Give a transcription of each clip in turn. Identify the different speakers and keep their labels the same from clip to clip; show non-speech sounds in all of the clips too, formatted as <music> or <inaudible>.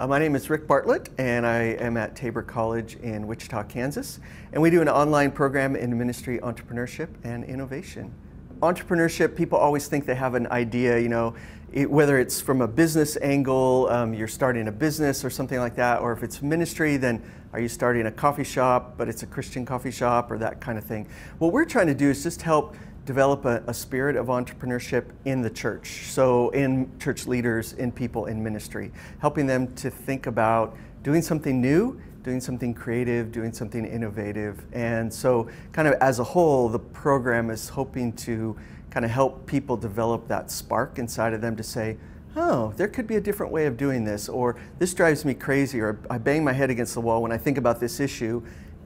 Speaker 1: Uh, my name is Rick Bartlett, and I am at Tabor College in Wichita, Kansas. And we do an online program in ministry, entrepreneurship, and innovation. Entrepreneurship, people always think they have an idea, you know, it, whether it's from a business angle, um, you're starting a business or something like that, or if it's ministry, then are you starting a coffee shop, but it's a Christian coffee shop, or that kind of thing. What we're trying to do is just help develop a, a, spirit of entrepreneurship in the church. So, in church leaders, in people in ministry, helping them to think about doing something new, doing something creative, doing something innovative. And so, kind of as a whole, the program is hoping to kind of help people develop that spark inside of them to say, oh, there could be a different way of doing this, or this drives me crazy, or I bang my head against the wall when I think about this issue,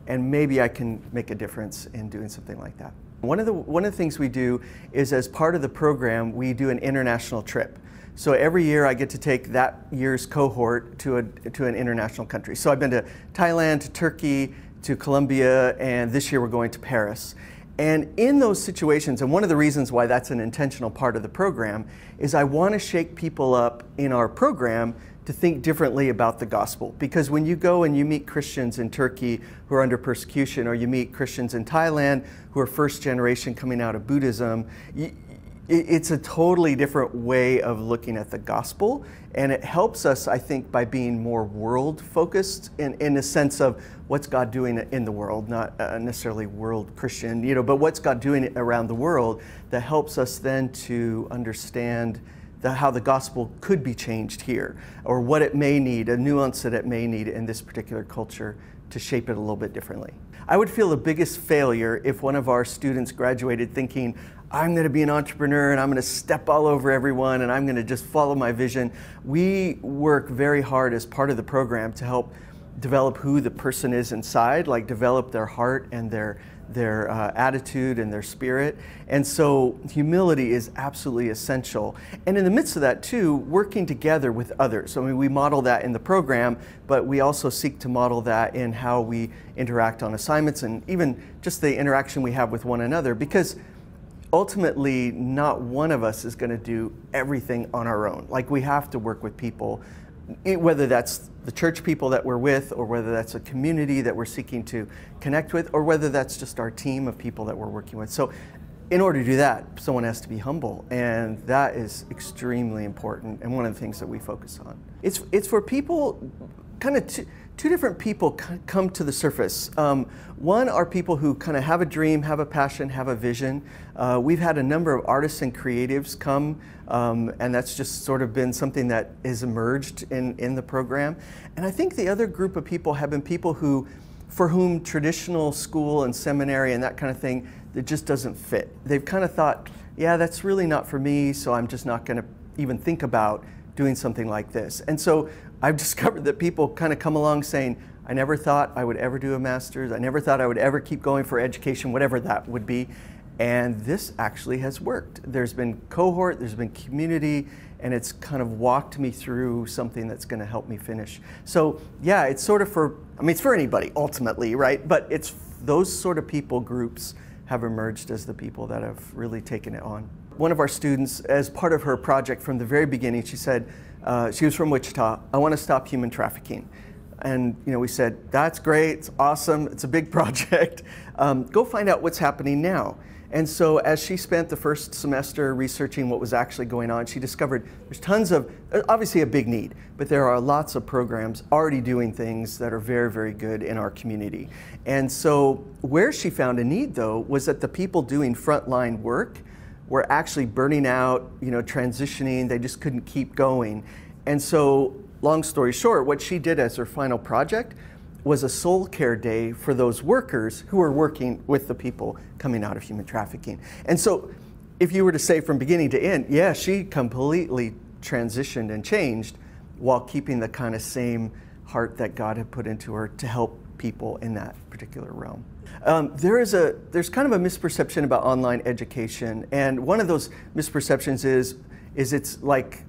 Speaker 1: and maybe I can make a difference in doing something like that. One of, the, one of the things we do is as part of the program, we do an international trip. So every year I get to take that year's cohort to, a, to an international country. So I've been to Thailand, to Turkey, to Colombia, and this year we're going to Paris. And in those situations, and one of the reasons why that's an intentional part of the program, is I want to shake people up in our program to think differently about the gospel. Because when you go and you meet Christians in Turkey who are under persecution, or you meet Christians in Thailand who are first generation coming out of Buddhism, it's a totally different way of looking at the gospel. And it helps us, I think, by being more world focused in, in the sense of what's God doing in the world, not uh, necessarily world Christian, you know, but what's God doing around the world that helps us then to understand the, how the gospel could be changed here, or what it may need, a nuance that it may need in this particular culture to shape it a little bit differently. I would feel the biggest failure if one of our students graduated thinking, I'm going to be an entrepreneur and I'm going to step all over everyone and I'm going to just follow my vision. We work very hard as part of the program to help develop who the person is inside, like develop their heart and their their uh, attitude and their spirit. And so humility is absolutely essential. And in the midst of that, too, working together with others. I mean, we model that in the program, but we also seek to model that in how we interact on assignments and even just the interaction we have with one another. Because ultimately, not one of us is going to do everything on our own. Like, we have to work with people whether that's the church people that we're with, or whether that's a community that we're seeking to connect with, or whether that's just our team of people that we're working with. So, in order to do that, someone has to be humble, and that is extremely important and one of the things that we focus on. It's, it's for people kind of two different people come to the surface. Um, one are people who kind of have a dream, have a passion, have a vision. Uh, we've had a number of artists and creatives come, um, and that's just sort of been something that has emerged in, in the program. And I think the other group of people have been people who, for whom traditional school and seminary and that kind of thing, it just doesn't fit. They've kind of thought, yeah, that's really not for me, so I'm just not going to even think about doing something like this. And so I've discovered that people kind of come along saying, I never thought I would ever do a master's. I never thought I would ever keep going for education, whatever that would be. And this actually has worked. There's been cohort, there's been community, and it's kind of walked me through something that's going to help me finish. So, yeah, it's sort of for, I mean, it's for anybody ultimately, right? But it's those sort of people groups have emerged as the people that have really taken it on. One of our students, as part of her project from the very beginning, she said, uh, she was from Wichita. I want to stop human trafficking. And you know, we said, that's great, it's awesome, it's a big <laughs> project. Um, go find out what's happening now. And so, as she spent the first semester researching what was actually going on, she discovered there's tons of, obviously, a big need, but there are lots of programs already doing things that are very, very good in our community. And so, where she found a need, though, was that the people doing frontline work were actually burning out, you know, transitioning. They just couldn't keep going. And so, long story short, what she did as her final project was a soul care day for those workers who were working with the people coming out of human trafficking. And so, if you were to say from beginning to end, yeah, she completely transitioned and changed while keeping the kind of same heart that God had put into her to help people in that particular realm. Um, there is a there's kind of a misperception about online education, and one of those misperceptions is is it's like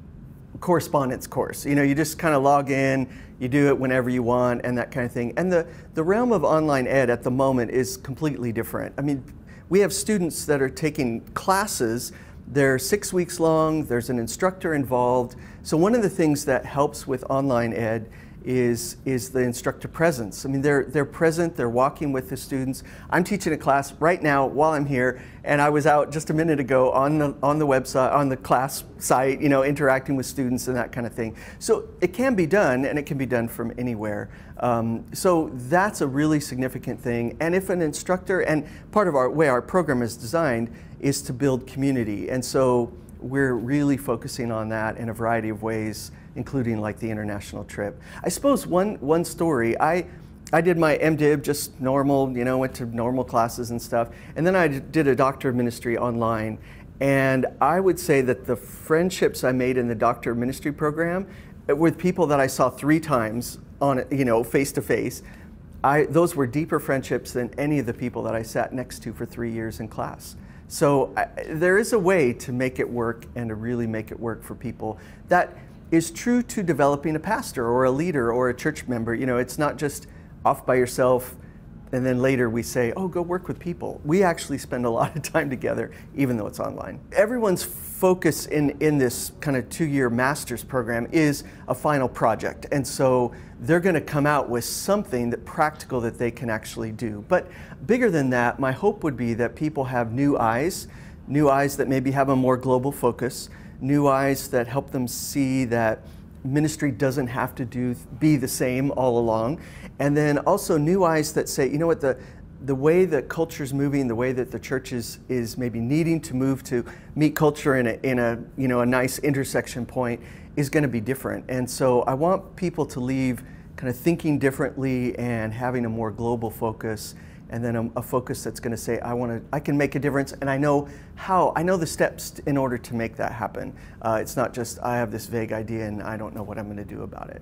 Speaker 1: correspondence course. You know, you just kind of log in, you do it whenever you want, and that kind of thing. And the the realm of online ed at the moment is completely different. I mean, we have students that are taking classes They're six weeks long, there's an instructor involved. So, one of the things that helps with online ed is, is the instructor presence. I mean, they're, they're present, they're walking with the students. I'm teaching a class right now while I'm here, and I was out just a minute ago on the, on the website, on the class site, you know, interacting with students and that kind of thing. So it can be done, and it can be done from anywhere. Um, so that's a really significant thing. And if an instructor, and part of our way our program is designed is to build community. And so we're really focusing on that in a variety of ways, including like the international trip. I suppose one, one story, I, I did my MDiv just normal, you know, went to normal classes and stuff. And then I did a doctor of ministry online. And I would say that the friendships I made in the doctor of ministry program uh, with people that I saw three times on, you know, face to face, I, those were deeper friendships than any of the people that I sat next to for three years in class. So I, there is a way to make it work and to really make it work for people. That is true to developing a pastor or a leader or a church member. You know, it's not just off by yourself and then later we say, oh, go work with people. We actually spend a lot of time together, even though it's online. Everyone's focus in, in this kind of two year master's program is a final project. And so they're going to come out with something that practical that they can actually do. But bigger than that, my hope would be that people have new eyes, new eyes that maybe have a more global focus, new eyes that help them see that ministry doesn't have to do be the same all along and then also new eyes that say you know what the the way that culture is moving the way that the church is, is maybe needing to move to meet culture in a, in a you know a nice intersection point is going to be different. And so i want people to leave kind of thinking differently and having a more global focus and then a, a focus that's going to say i want to i can make a difference. And i know how i know the steps in order to make that happen. Uh, it's not just i have this vague idea and i don't know what i'm going to do about it